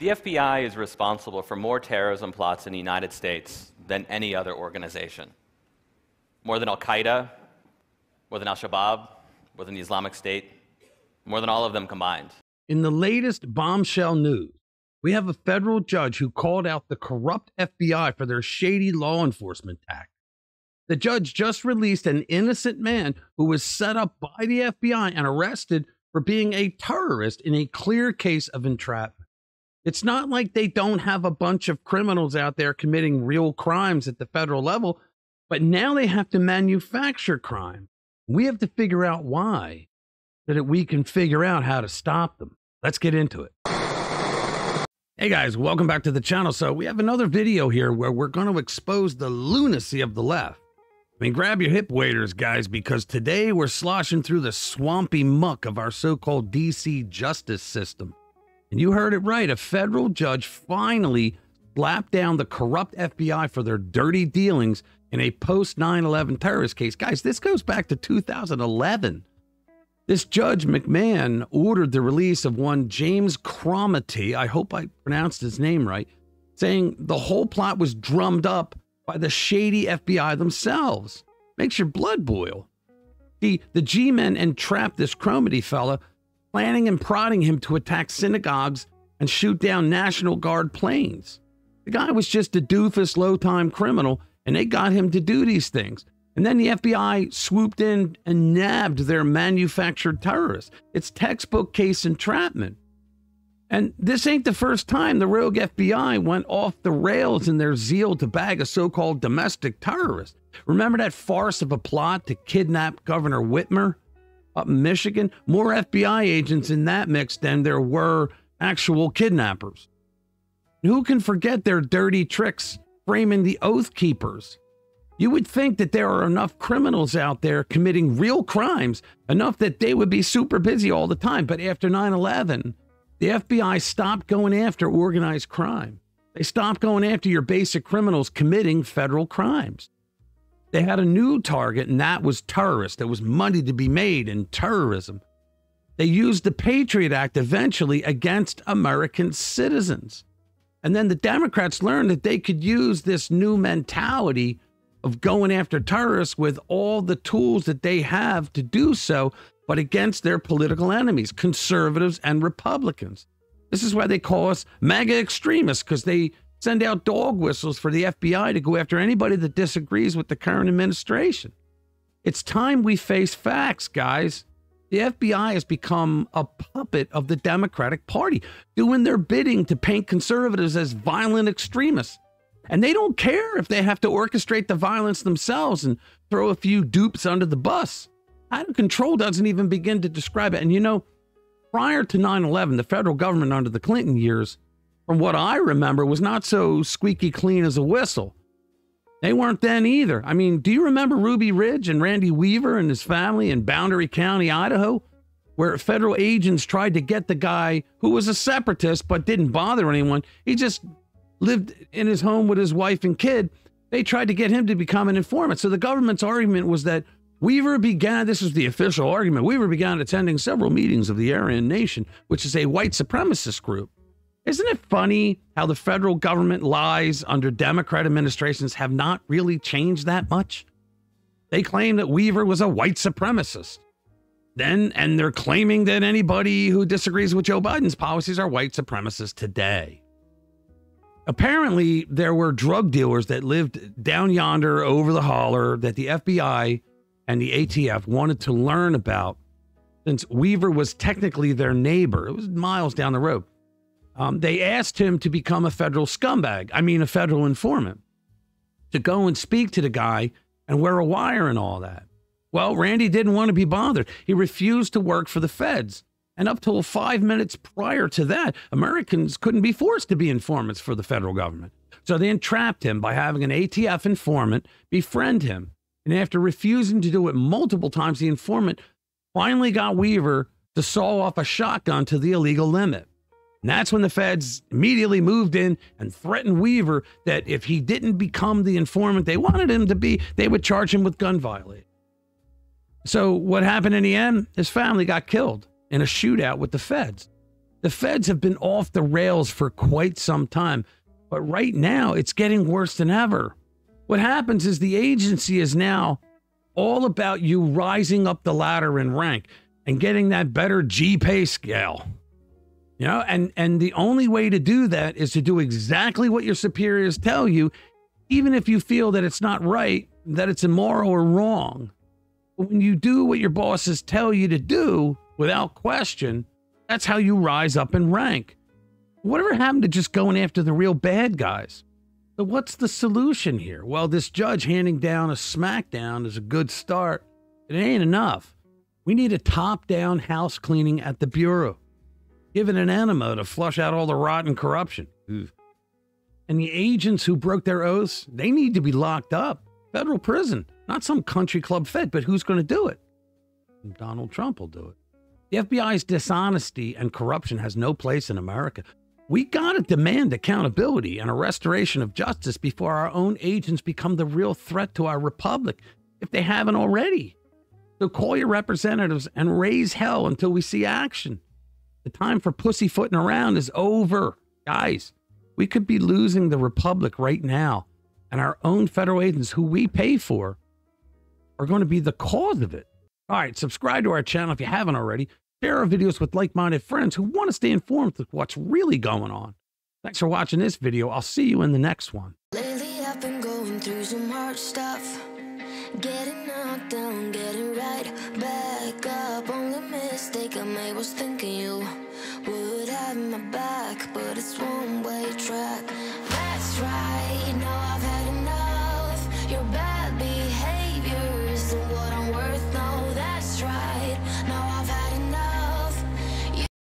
The FBI is responsible for more terrorism plots in the United States than any other organization. More than Al Qaeda, more than Al Shabaab, more than the Islamic State, more than all of them combined. In the latest bombshell news, we have a federal judge who called out the corrupt FBI for their shady law enforcement tactics. The judge just released an innocent man who was set up by the FBI and arrested for being a terrorist in a clear case of entrapment. It's not like they don't have a bunch of criminals out there committing real crimes at the federal level, but now they have to manufacture crime. We have to figure out why, so that we can figure out how to stop them. Let's get into it. Hey guys, welcome back to the channel. So, we have another video here where we're going to expose the lunacy of the left. I mean, grab your hip waders, guys, because today we're sloshing through the swampy muck of our so called DC justice system. And you heard it right a federal judge finally slapped down the corrupt FBI for their dirty dealings in a post 9 11 terrorist case. Guys, this goes back to 2011. This Judge McMahon ordered the release of one James Cromitie, I hope I pronounced his name right, saying the whole plot was drummed up by the shady FBI themselves. Makes your blood boil. The, the G men entrapped this Cromitie fella, planning and prodding him to attack synagogues and shoot down National Guard planes. The guy was just a doofus, low time criminal, and they got him to do these things. And then the FBI swooped in and nabbed their manufactured terrorists. It's textbook case entrapment. And this ain't the first time the rogue FBI went off the rails in their zeal to bag a so called domestic terrorist. Remember that farce of a plot to kidnap Governor Whitmer up Michigan? More FBI agents in that mix than there were actual kidnappers. Who can forget their dirty tricks framing the Oath Keepers? You would think that there are enough criminals out there committing real crimes, enough that they would be super busy all the time. But after 9 11, the FBI stopped going after organized crime. They stopped going after your basic criminals committing federal crimes. They had a new target, and that was terrorists. There was money to be made in terrorism. They used the Patriot Act eventually against American citizens. And then the Democrats learned that they could use this new mentality of going after terrorists with all the tools that they have to do so but against their political enemies, conservatives and Republicans. This is why they call us MAGA extremists, because they send out dog whistles for the FBI to go after anybody that disagrees with the current administration. It's time we face facts, guys. The FBI has become a puppet of the Democratic Party, doing their bidding to paint conservatives as violent extremists. And they don't care if they have to orchestrate the violence themselves and throw a few dupes under the bus. Out of control doesn't even begin to describe it. And you know, prior to 9 11, the federal government under the Clinton years, from what I remember, was not so squeaky clean as a whistle. They weren't then either. I mean, do you remember Ruby Ridge and Randy Weaver and his family in Boundary County, Idaho, where federal agents tried to get the guy who was a separatist but didn't bother anyone? He just lived in his home with his wife and kid. They tried to get him to become an informant. So the government's argument was that Weaver began, this is the official argument, Weaver began attending several meetings of the Aryan Nation, which is a white supremacist group. Isn't it funny how the federal government lies under Democrat administrations have not really changed that much? They claim that Weaver was a white supremacist. Then, and they're claiming that anybody who disagrees with Joe Biden's policies are white supremacists today. Apparently, there were drug dealers that lived down yonder over the holler that the FBI and the ATF wanted to learn about since Weaver was technically their neighbor. It was miles down the road. Um, they asked him to become a federal scumbag, I mean, a federal informant, to go and speak to the guy and wear a wire and all that. Well, Randy didn't want to be bothered. He refused to work for the feds. And up till five minutes prior to that, Americans couldn't be forced to be informants for the federal government. So they entrapped him by having an ATF informant befriend him and after refusing to do it multiple times, the informant finally got Weaver to saw off a shotgun to the illegal limit. And that's when the feds immediately moved in and threatened Weaver that if he didn't become the informant they wanted him to be, they would charge him with gun violation. So what happened in the end? His family got killed in a shootout with the feds. The feds have been off the rails for quite some time, but right now it's getting worse than ever. What happens is the agency is now all about you rising up the ladder in rank and getting that better G pay scale. You know, and and the only way to do that is to do exactly what your superiors tell you, even if you feel that it's not right, that it's immoral or wrong. But when you do what your bosses tell you to do without question, that's how you rise up in rank. Whatever happened to just going after the real bad guys? So, what's the solution here? Well, this judge handing down a smackdown is a good start. It ain't enough. We need a top down house cleaning at the Bureau. Give it an enema to flush out all the rotten corruption. And the agents who broke their oaths, they need to be locked up. Federal prison, not some country club fed, but who's going to do it? Donald Trump will do it. The FBI's dishonesty and corruption has no place in America. We got to demand accountability and a restoration of justice before our own agents become the real threat to our republic, if they haven't already. So call your representatives and raise hell until we see action. The time for pussyfooting around is over. Guys, we could be losing the republic right now, and our own federal agents who we pay for are going to be the cause of it. All right, subscribe to our channel if you haven't already. Share our videos with like minded friends who want to stay informed with what's really going on. Thanks for watching this video. I'll see you in the next one. Lately, Getting knocked down, getting right back up. Only mistake I made was thinking you Would have my back, but it's one-way track.